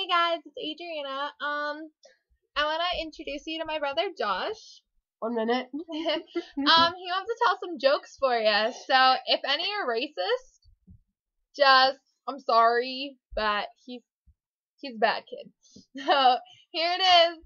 Hey guys, it's Adriana. Um, I want to introduce you to my brother Josh. One minute. um, he wants to tell some jokes for you. So if any are racist, just I'm sorry, but he's he's a bad kid. So here it is.